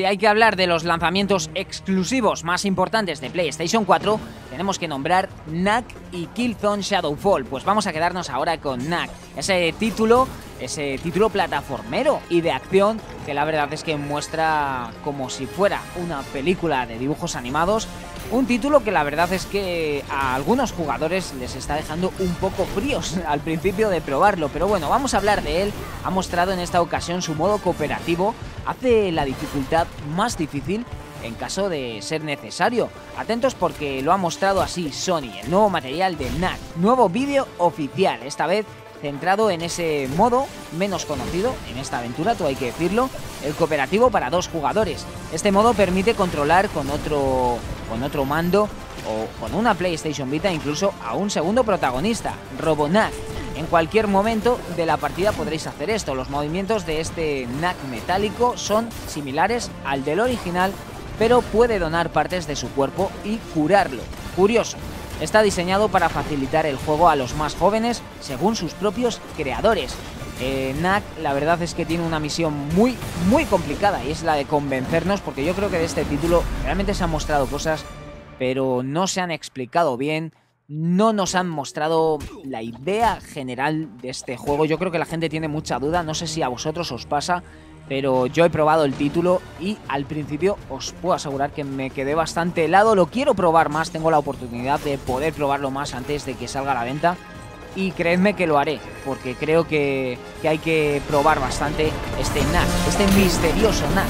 Si hay que hablar de los lanzamientos exclusivos más importantes de PlayStation 4, tenemos que nombrar Knack y Killzone Shadowfall. Pues vamos a quedarnos ahora con Knack, ese título, ese título plataformero y de acción que la verdad es que muestra como si fuera una película de dibujos animados un título que la verdad es que a algunos jugadores les está dejando un poco fríos al principio de probarlo, pero bueno, vamos a hablar de él. Ha mostrado en esta ocasión su modo cooperativo, hace la dificultad más difícil en caso de ser necesario. Atentos porque lo ha mostrado así Sony, el nuevo material de NAC, nuevo vídeo oficial, esta vez centrado en ese modo menos conocido en esta aventura, tú hay que decirlo, el cooperativo para dos jugadores. Este modo permite controlar con otro, con otro mando o con una PlayStation Vita incluso a un segundo protagonista, Robonac. En cualquier momento de la partida podréis hacer esto. Los movimientos de este NAC metálico son similares al del original, pero puede donar partes de su cuerpo y curarlo. Curioso, Está diseñado para facilitar el juego a los más jóvenes, según sus propios creadores. Eh, NAC, la verdad es que tiene una misión muy, muy complicada y es la de convencernos, porque yo creo que de este título realmente se han mostrado cosas, pero no se han explicado bien, no nos han mostrado la idea general de este juego. Yo creo que la gente tiene mucha duda, no sé si a vosotros os pasa, pero yo he probado el título y al principio os puedo asegurar que me quedé bastante helado. Lo quiero probar más, tengo la oportunidad de poder probarlo más antes de que salga a la venta. Y creedme que lo haré, porque creo que, que hay que probar bastante este NAC, este misterioso NAC.